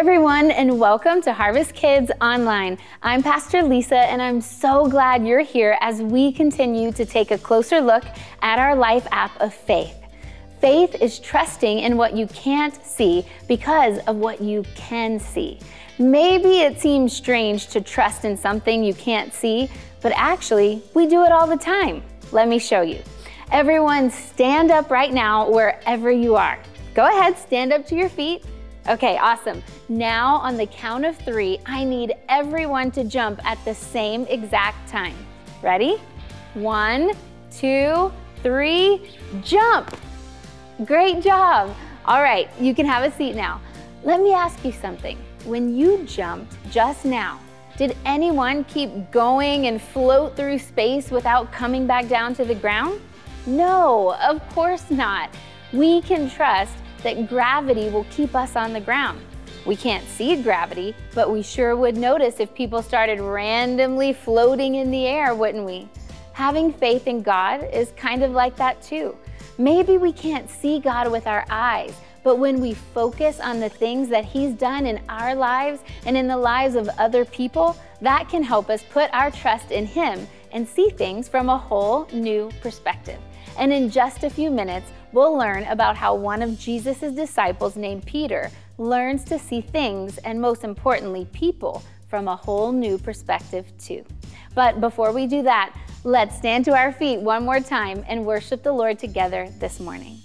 everyone, and welcome to Harvest Kids Online. I'm Pastor Lisa, and I'm so glad you're here as we continue to take a closer look at our life app of faith. Faith is trusting in what you can't see because of what you can see. Maybe it seems strange to trust in something you can't see, but actually, we do it all the time. Let me show you. Everyone, stand up right now wherever you are. Go ahead, stand up to your feet. Okay, awesome. Now, on the count of three, I need everyone to jump at the same exact time. Ready? One, two, three, jump! Great job. All right, you can have a seat now. Let me ask you something. When you jumped just now, did anyone keep going and float through space without coming back down to the ground? No, of course not. We can trust that gravity will keep us on the ground. We can't see gravity, but we sure would notice if people started randomly floating in the air, wouldn't we? Having faith in God is kind of like that too. Maybe we can't see God with our eyes, but when we focus on the things that He's done in our lives and in the lives of other people, that can help us put our trust in Him and see things from a whole new perspective. And in just a few minutes, we'll learn about how one of Jesus' disciples named Peter learns to see things and, most importantly, people from a whole new perspective, too. But before we do that, let's stand to our feet one more time and worship the Lord together this morning.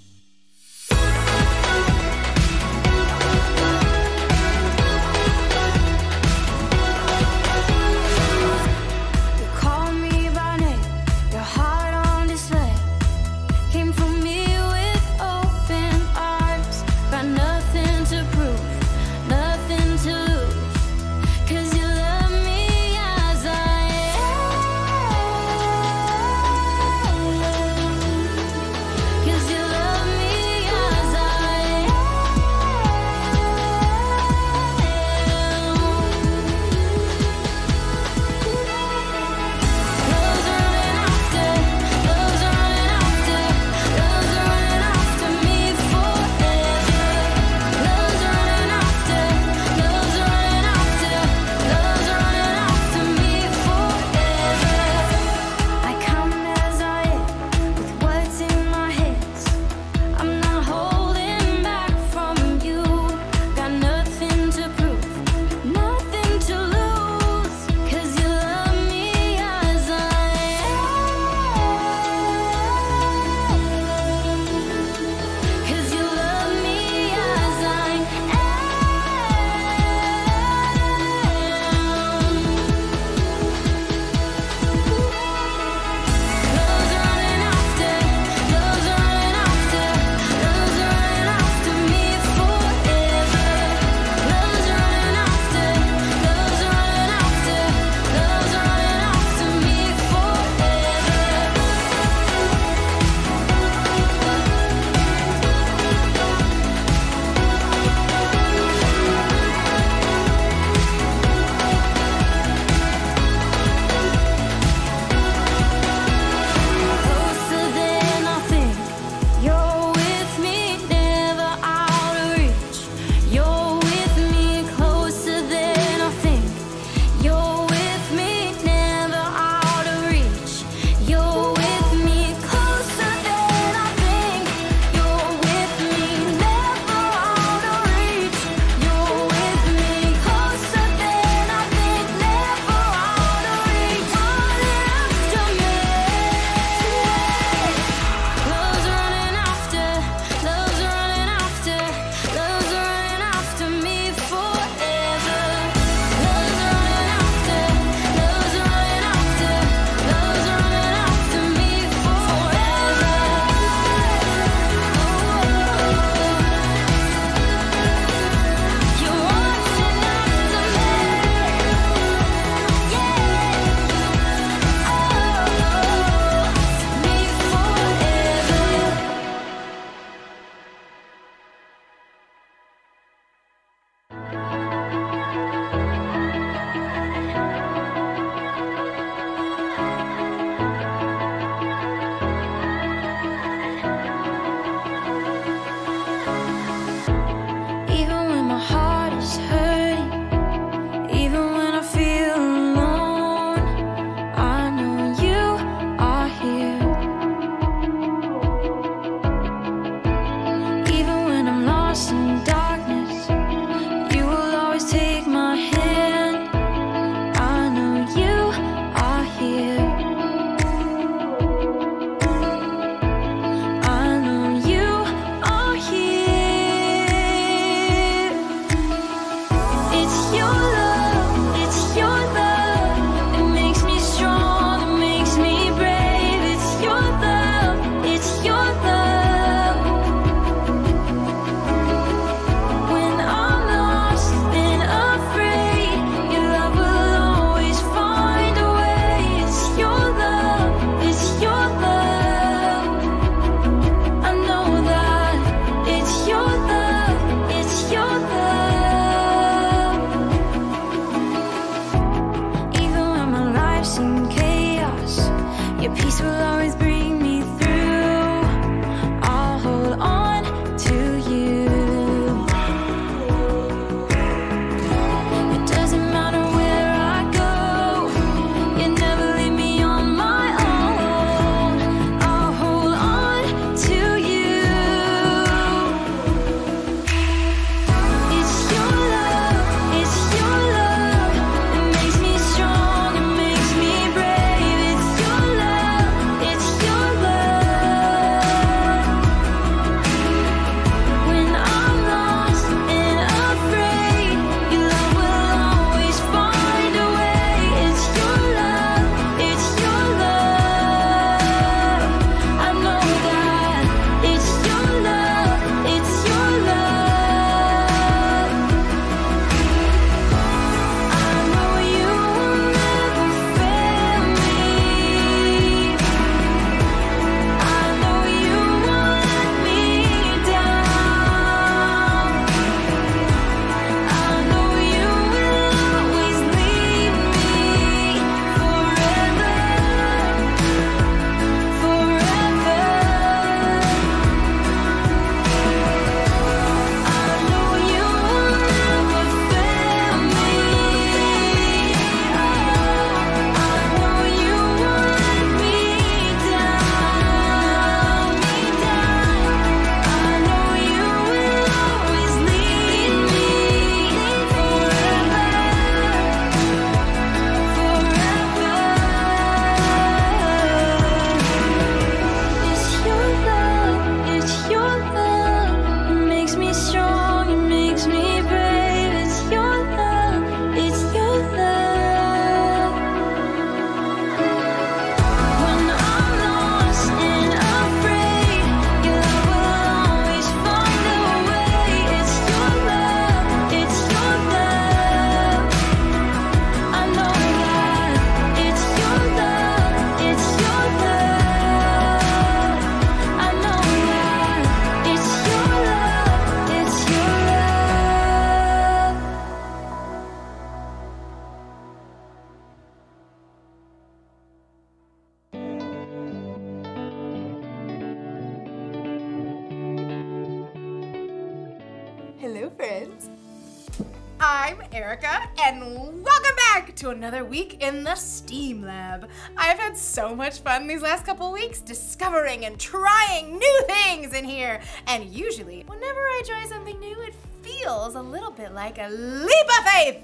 To another week in the STEAM Lab. I've had so much fun these last couple weeks discovering and trying new things in here. And usually, whenever I try something new, it feels a little bit like a leap of faith.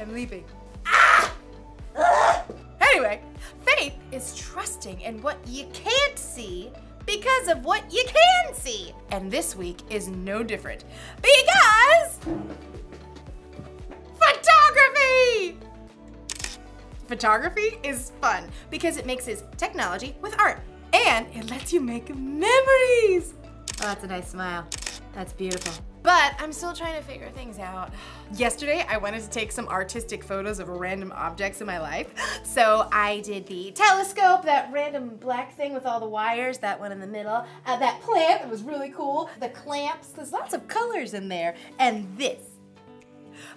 I'm leaping. Ah! Anyway, faith is trusting in what you can't see because of what you can see. And this week is no different because photography! Photography is fun because it mixes technology with art and it lets you make memories. Oh, that's a nice smile. That's beautiful. But I'm still trying to figure things out. Yesterday, I wanted to take some artistic photos of random objects in my life. So I did the telescope, that random black thing with all the wires, that one in the middle, uh, that plant that was really cool, the clamps, there's lots of colors in there, and this.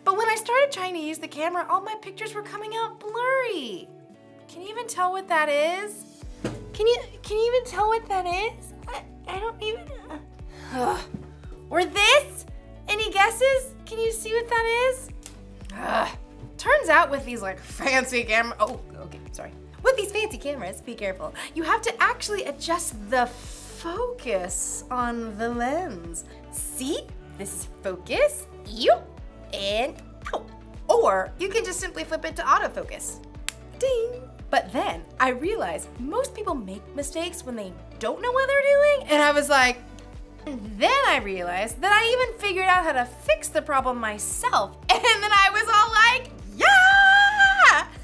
But when I started trying to use the camera, all my pictures were coming out blurry. Can you even tell what that is? Can you can you even tell what that is? I, I don't even. Uh, or this? Any guesses? Can you see what that is? Ugh. Turns out with these like fancy camera, oh, okay, sorry. With these fancy cameras, be careful. You have to actually adjust the focus on the lens. See? This is focus, you, and out. Or you can just simply flip it to autofocus. Ding. But then I realized most people make mistakes when they don't know what they're doing. And I was like, and then I realized that I even figured out how to fix the problem myself. And then I was all like,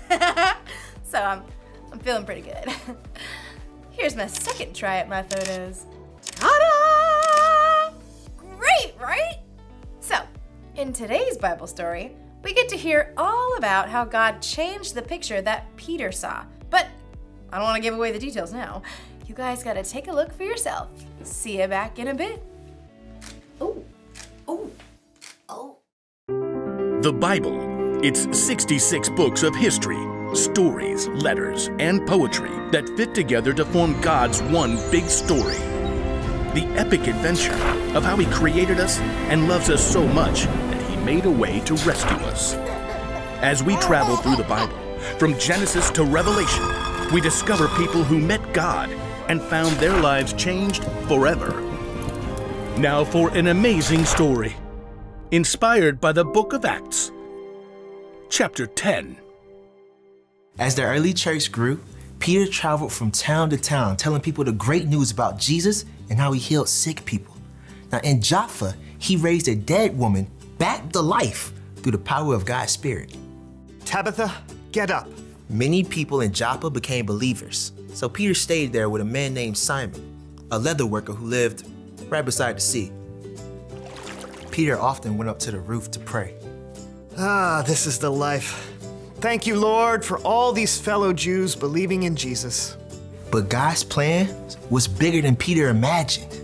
yeah! so I'm, I'm feeling pretty good. Here's my second try at my photos. In today's Bible story, we get to hear all about how God changed the picture that Peter saw. But I don't want to give away the details now. You guys gotta take a look for yourself. See you back in a bit. Oh, oh, oh. The Bible. It's 66 books of history, stories, letters, and poetry that fit together to form God's one big story. The epic adventure of how He created us and loves us so much made a way to rescue us. As we travel through the Bible, from Genesis to Revelation, we discover people who met God and found their lives changed forever. Now for an amazing story, inspired by the book of Acts. Chapter 10 As the early church grew, Peter traveled from town to town telling people the great news about Jesus and how he healed sick people. Now, in Jaffa, he raised a dead woman back to life through the power of God's Spirit. Tabitha, get up. Many people in Joppa became believers, so Peter stayed there with a man named Simon, a leather worker who lived right beside the sea. Peter often went up to the roof to pray. Ah, this is the life. Thank you, Lord, for all these fellow Jews believing in Jesus. But God's plan was bigger than Peter imagined.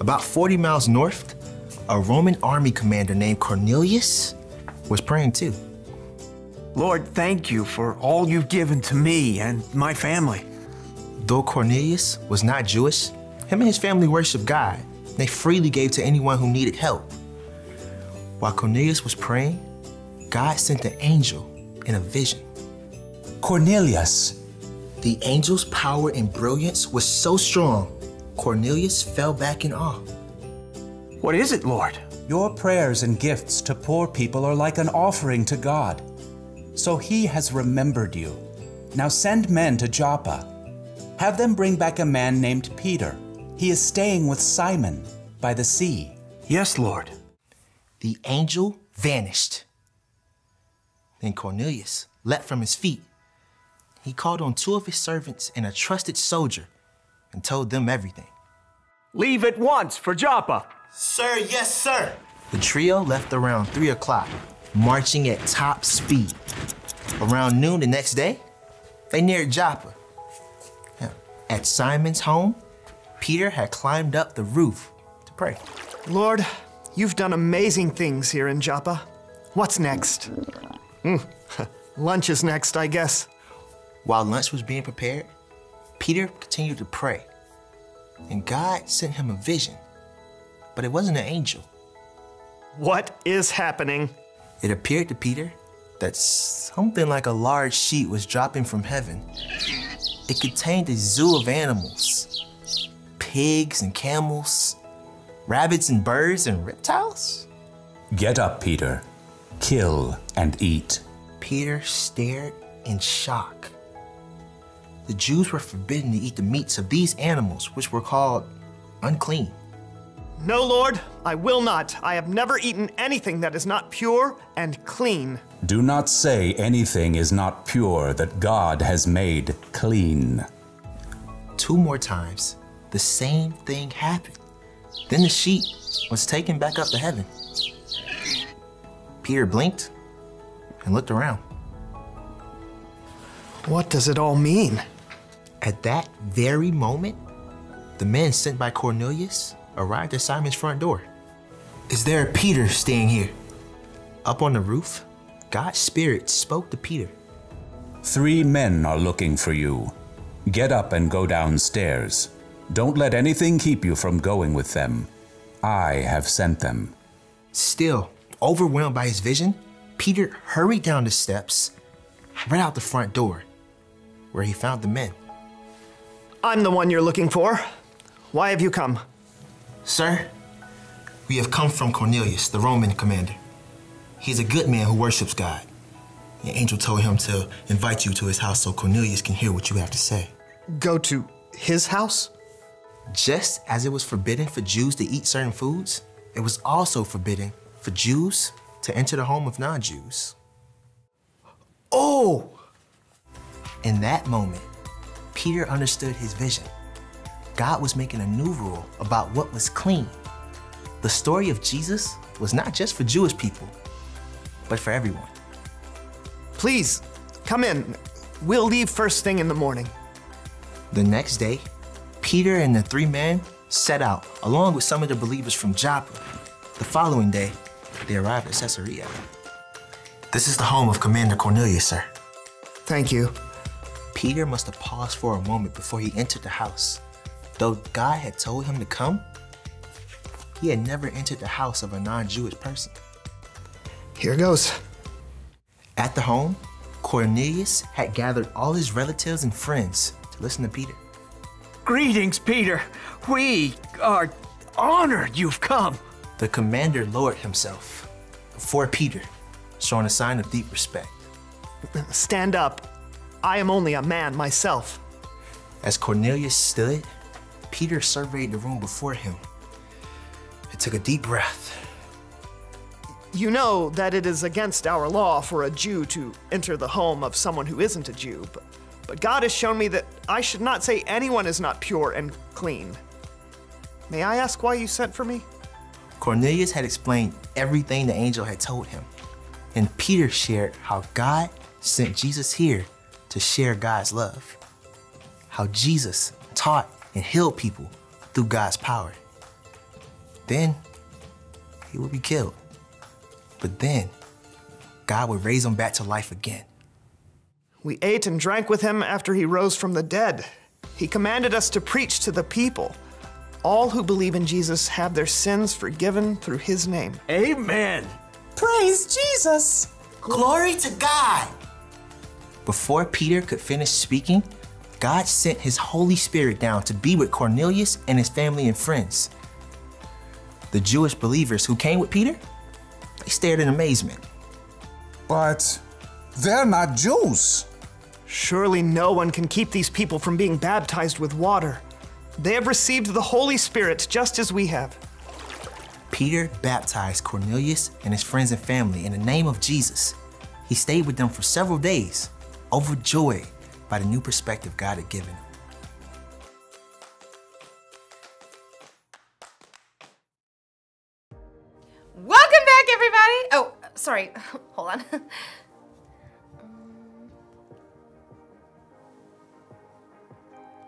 About 40 miles north, a Roman army commander named Cornelius was praying too. Lord, thank you for all you've given to me and my family. Though Cornelius was not Jewish, him and his family worshiped God. They freely gave to anyone who needed help. While Cornelius was praying, God sent an angel in a vision. Cornelius, The angel's power and brilliance was so strong, Cornelius fell back in awe. What is it, Lord? your prayers and gifts to poor people are like an offering to God. So he has remembered you. Now send men to Joppa. Have them bring back a man named Peter. He is staying with Simon by the sea. Yes, Lord. The angel vanished. Then Cornelius leapt from his feet. He called on two of his servants and a trusted soldier and told them everything. Leave at once for Joppa. Sir, yes, sir. The trio left around 3 o'clock, marching at top speed. Around noon the next day, they neared Joppa. At Simon's home, Peter had climbed up the roof to pray. Lord, you've done amazing things here in Joppa. What's next? Hmm, Lunch is next, I guess. While lunch was being prepared, Peter continued to pray. And God sent him a vision, but it wasn't an angel. What is happening? It appeared to Peter that something like a large sheet was dropping from heaven. It contained a zoo of animals pigs and camels, rabbits and birds and reptiles. Get up, Peter. Kill and eat. Peter stared in shock. The Jews were forbidden to eat the meats of these animals, which were called unclean. No, Lord, I will not. I have never eaten anything that is not pure and clean. Do not say anything is not pure that God has made clean. Two more times, the same thing happened. Then the sheet was taken back up to heaven. Peter blinked and looked around. What does it all mean? At that very moment, the men sent by Cornelius arrived at Simon's front door. Is there a Peter staying here? Up on the roof, God's Spirit spoke to Peter. Three men are looking for you. Get up and go downstairs. Don't let anything keep you from going with them. I have sent them. Still, overwhelmed by his vision, Peter hurried down the steps, right out the front door, where he found the men. I'm the one you're looking for. Why have you come? Sir, we have come from Cornelius, the Roman commander. He's a good man who worships God. The angel told him to invite you to his house so Cornelius can hear what you have to say. Go to his house? Just as it was forbidden for Jews to eat certain foods, it was also forbidden for Jews to enter the home of non Jews. Oh! In that moment, Peter understood his vision. God was making a new rule about what was clean. The story of Jesus was not just for Jewish people, but for everyone. Please, come in. We'll leave first thing in the morning. The next day, Peter and the three men set out, along with some of the believers from Joppa. The following day, they arrived at Caesarea. This is the home of Commander Cornelius, sir. Thank you. Peter must have paused for a moment before he entered the house. Though God had told him to come, he had never entered the house of a non Jewish person. Here goes. At the home, Cornelius had gathered all his relatives and friends to listen to Peter. Greetings, Peter. We are honored you've come. The commander lowered himself before Peter, showing a sign of deep respect. Stand up. I am only a man myself. As Cornelius stood, Peter surveyed the room before him and took a deep breath. You know that it is against our law for a Jew to enter the home of someone who isn't a Jew, but, but God has shown me that I should not say anyone is not pure and clean. May I ask why you sent for me? Cornelius had explained everything the angel had told him, and Peter shared how God sent Jesus here to share God's love, how Jesus taught and heal people through God's power. Then he would be killed. But then God would raise him back to life again. We ate and drank with him after he rose from the dead. He commanded us to preach to the people. All who believe in Jesus have their sins forgiven through his name. Amen. Praise Jesus! Glory to God! Before Peter could finish speaking, God sent his Holy Spirit down to be with Cornelius and his family and friends. The Jewish believers who came with Peter, they stared in amazement. But they're not Jews. Surely no one can keep these people from being baptized with water. They have received the Holy Spirit just as we have. Peter baptized Cornelius and his friends and family in the name of Jesus. He stayed with them for several days, overjoyed by the new perspective God had given him. Welcome back, everybody. Oh, sorry. Hold on.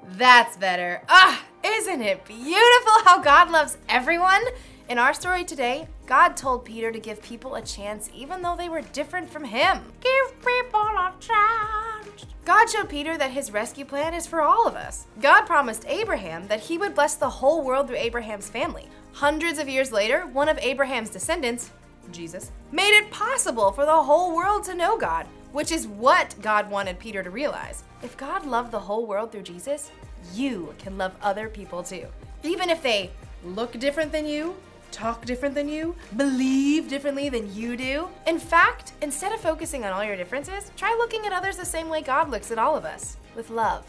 That's better. Ah, isn't it beautiful how God loves everyone? In our story today, God told Peter to give people a chance even though they were different from him. Give people a chance. Changed. God showed Peter that his rescue plan is for all of us. God promised Abraham that he would bless the whole world through Abraham's family. Hundreds of years later, one of Abraham's descendants, Jesus, made it possible for the whole world to know God, which is what God wanted Peter to realize. If God loved the whole world through Jesus, you can love other people too. Even if they look different than you, talk different than you, believe differently than you do. In fact, instead of focusing on all your differences, try looking at others the same way God looks at all of us, with love.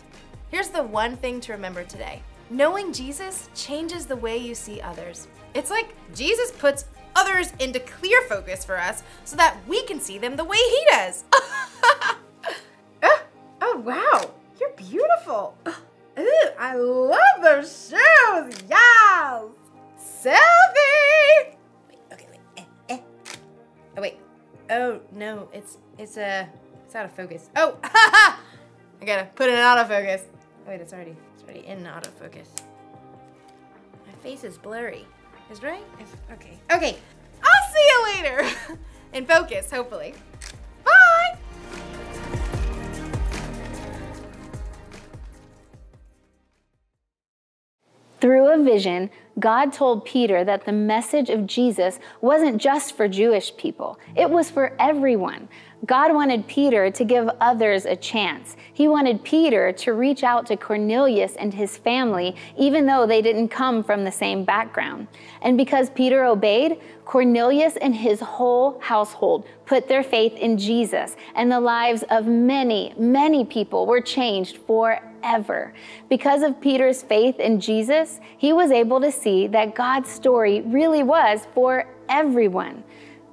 Here's the one thing to remember today knowing Jesus changes the way you see others. It's like Jesus puts others into clear focus for us so that we can see them the way He does. oh, oh, wow, you're beautiful. Ooh, I love those shoes. Yes. Selfie. Wait, okay, wait. Eh, eh. Oh wait. Oh no, it's it's a uh, it's out of focus. Oh, I gotta put it in autofocus. Oh wait, it's already it's already in autofocus. My face is blurry. Is right? Is, okay. Okay. I'll see you later. in focus, hopefully. Through a vision, God told Peter that the message of Jesus wasn't just for Jewish people, it was for everyone. God wanted Peter to give others a chance. He wanted Peter to reach out to Cornelius and his family, even though they didn't come from the same background. And because Peter obeyed, Cornelius and his whole household put their faith in Jesus, and the lives of many, many people were changed forever. Because of Peter's faith in Jesus, he was able to see that God's story really was for everyone.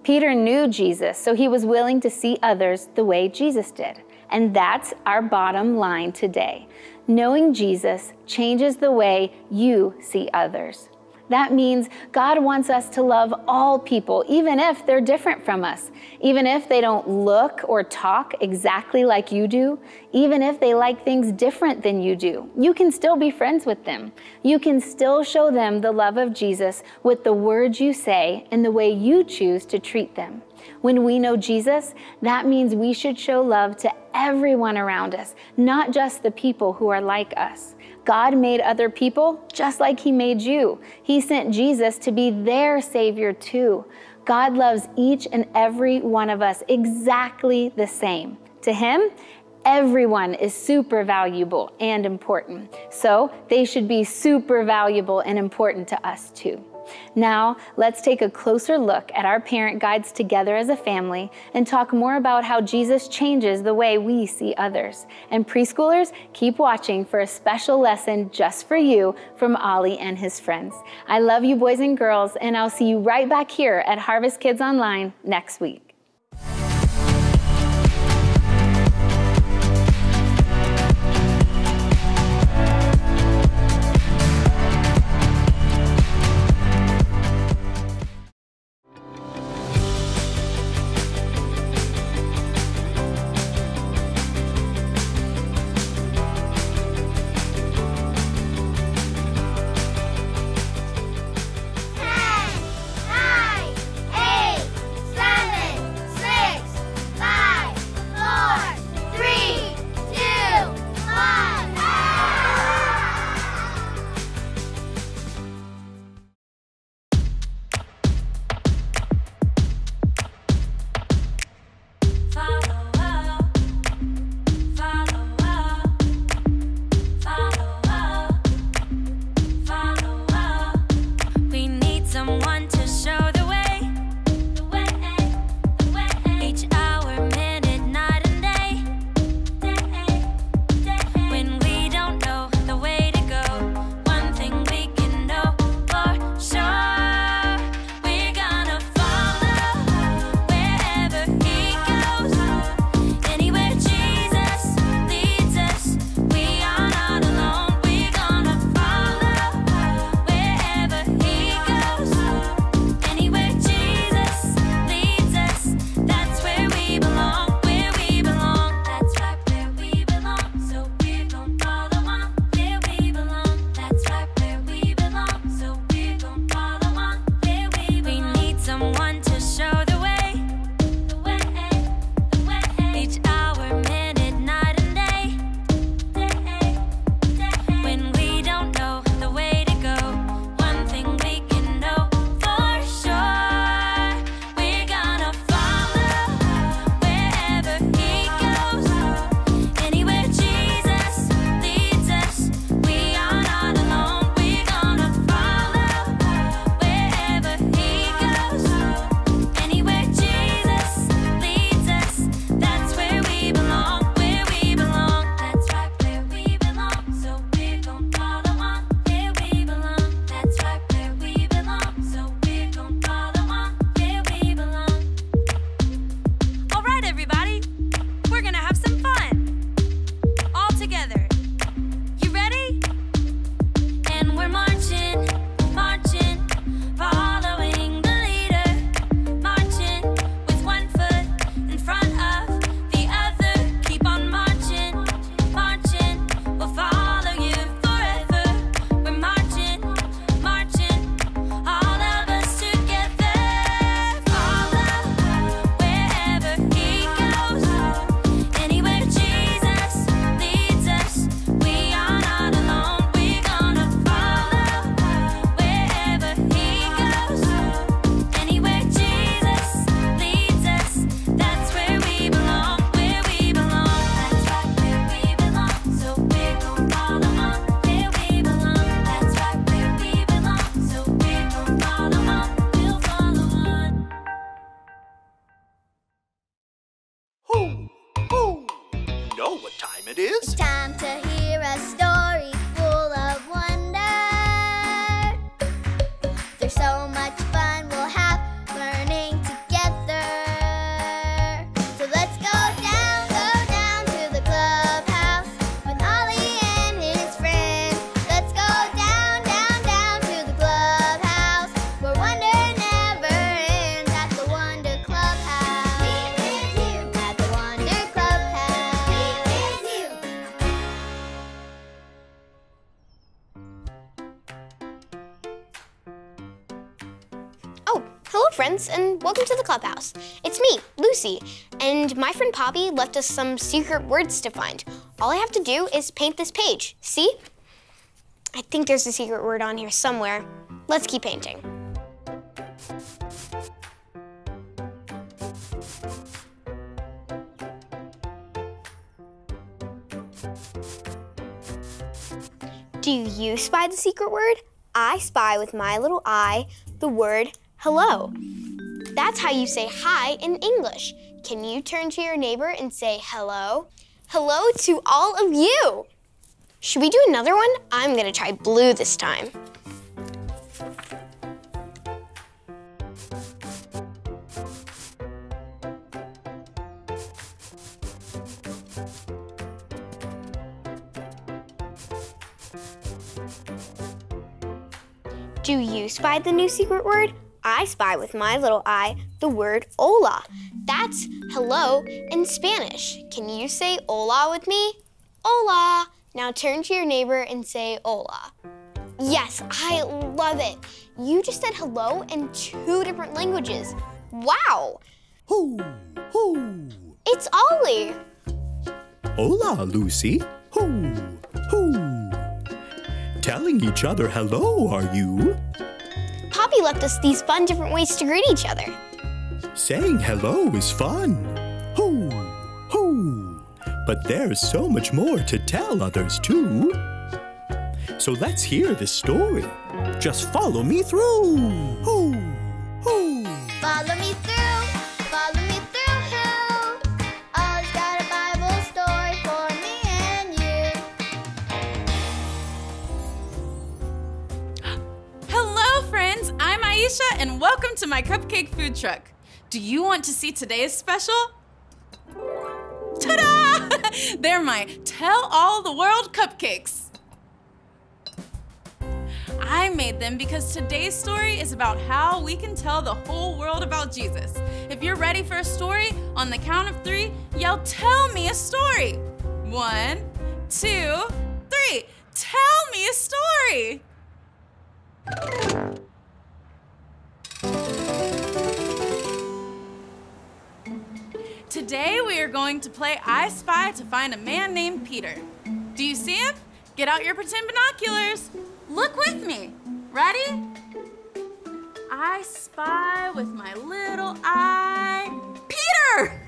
Peter knew Jesus, so he was willing to see others the way Jesus did. And that's our bottom line today. Knowing Jesus changes the way you see others. That means God wants us to love all people, even if they're different from us, even if they don't look or talk exactly like you do, even if they like things different than you do. You can still be friends with them. You can still show them the love of Jesus with the words you say and the way you choose to treat them. When we know Jesus, that means we should show love to everyone around us, not just the people who are like us. God made other people just like He made you. He sent Jesus to be their Savior too. God loves each and every one of us exactly the same. To Him, everyone is super valuable and important. So they should be super valuable and important to us too. Now, let's take a closer look at our parent guides together as a family and talk more about how Jesus changes the way we see others. And preschoolers, keep watching for a special lesson just for you from Ollie and his friends. I love you, boys and girls, and I'll see you right back here at Harvest Kids Online next week. Hello, friends, and welcome to the clubhouse. It's me, Lucy, and my friend Poppy left us some secret words to find. All I have to do is paint this page. See? I think there's a secret word on here somewhere. Let's keep painting. Do you spy the secret word? I spy with my little eye the word hello. That's how you say hi in English. Can you turn to your neighbor and say hello? Hello to all of you. Should we do another one? I'm gonna try blue this time. Do you spy the new secret word? I spy with my little eye the word hola. That's hello in Spanish. Can you say hola with me? Hola. Now turn to your neighbor and say hola. Yes, I love it. You just said hello in two different languages. Wow. Hoo, hoo. It's Ollie. Hola, Lucy. Hoo, hoo. Telling each other hello, are you? Poppy left us these fun different ways to greet each other. Saying hello is fun. Hoo, hoo. But there's so much more to tell others too. So let's hear the story. Just follow me through. Hoo, hoo. Follow me And welcome to my cupcake food truck. Do you want to see today's special? Ta-da! They're my Tell All the World cupcakes. I made them because today's story is about how we can tell the whole world about Jesus. If you're ready for a story, on the count of three, yell, Tell me a story. One, two, three. Tell me a story. Today we are going to play I Spy to find a man named Peter. Do you see him? Get out your pretend binoculars. Look with me. Ready? I spy with my little eye. Peter!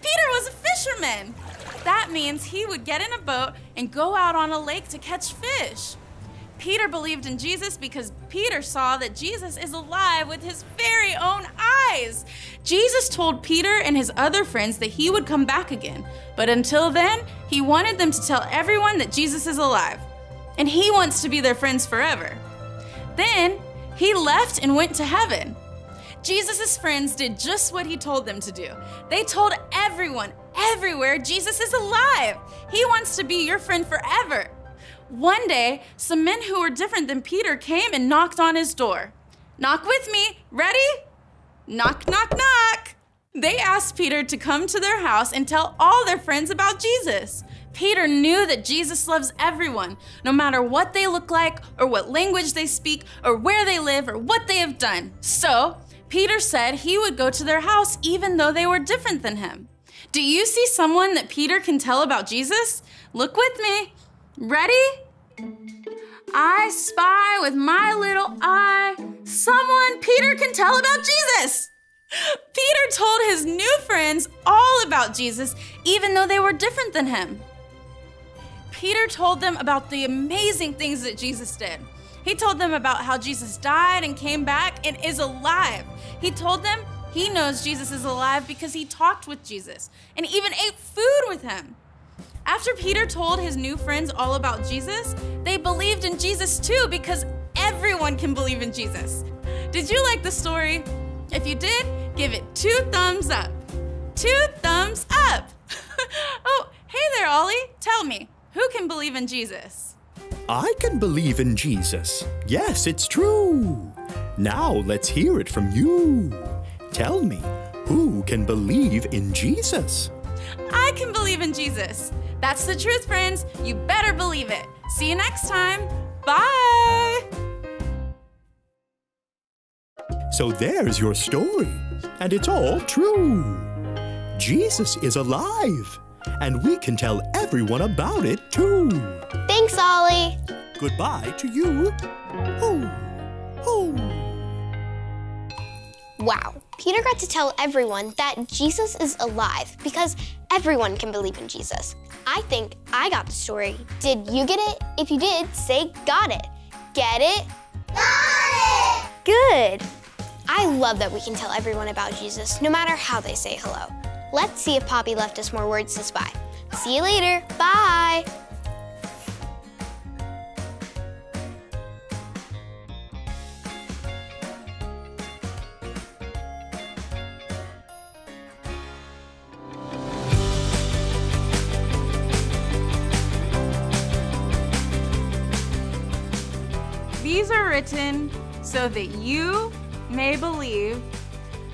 Peter was a fisherman. That means he would get in a boat and go out on a lake to catch fish. Peter believed in Jesus because Peter saw that Jesus is alive with his very own eyes. Jesus told Peter and his other friends that he would come back again, but until then, he wanted them to tell everyone that Jesus is alive. And he wants to be their friends forever. Then he left and went to heaven. Jesus' friends did just what he told them to do. They told everyone, everywhere, Jesus is alive. He wants to be your friend forever. One day, some men who were different than Peter came and knocked on his door. Knock with me. Ready? Knock, knock, knock. They asked Peter to come to their house and tell all their friends about Jesus. Peter knew that Jesus loves everyone, no matter what they look like, or what language they speak, or where they live, or what they have done. So, Peter said he would go to their house even though they were different than him. Do you see someone that Peter can tell about Jesus? Look with me. Ready? I spy with my little eye someone Peter can tell about Jesus. Peter told his new friends all about Jesus, even though they were different than him. Peter told them about the amazing things that Jesus did. He told them about how Jesus died and came back and is alive. He told them he knows Jesus is alive because he talked with Jesus and even ate food with him. After Peter told his new friends all about Jesus, they believed in Jesus too because everyone can believe in Jesus. Did you like the story? If you did, give it two thumbs up. Two thumbs up. oh, hey there, Ollie. Tell me, who can believe in Jesus? I can believe in Jesus. Yes, it's true. Now let's hear it from you. Tell me, who can believe in Jesus? I can believe in Jesus. That's the truth, friends. You better believe it. See you next time. Bye. So there's your story, and it's all true. Jesus is alive, and we can tell everyone about it too. Thanks, Ollie. Goodbye to you. Hoo, hoo. Wow, Peter got to tell everyone that Jesus is alive because everyone can believe in Jesus. I think I got the story. Did you get it? If you did, say got it. Get it? Got it! Good. I love that we can tell everyone about Jesus no matter how they say hello. Let's see if Poppy left us more words to spy. See you later. Bye. Written so that you may believe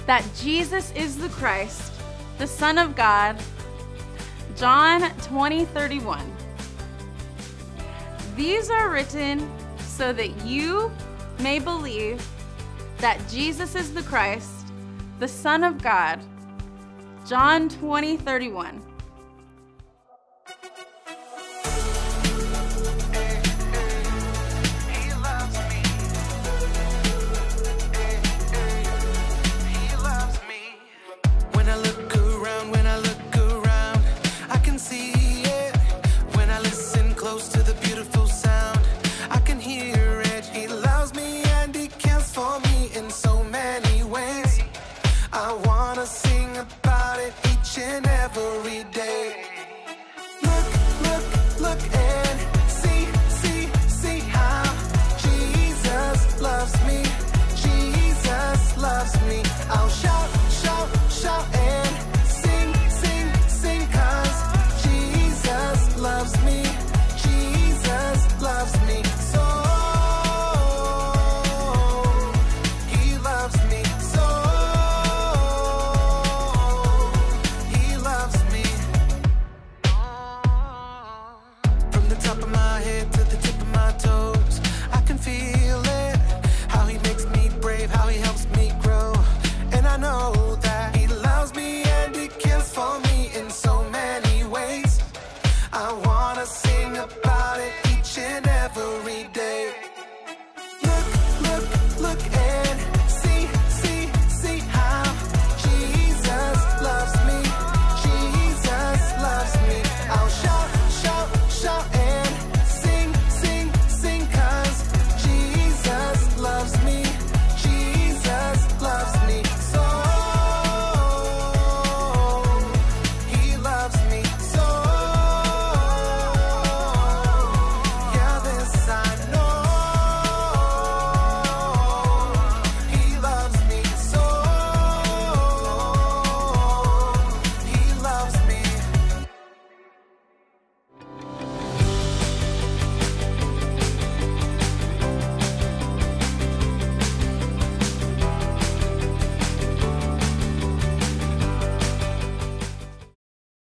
that Jesus is the Christ, the Son of God. John 20, 31. These are written so that you may believe that Jesus is the Christ, the Son of God. John 20, 31.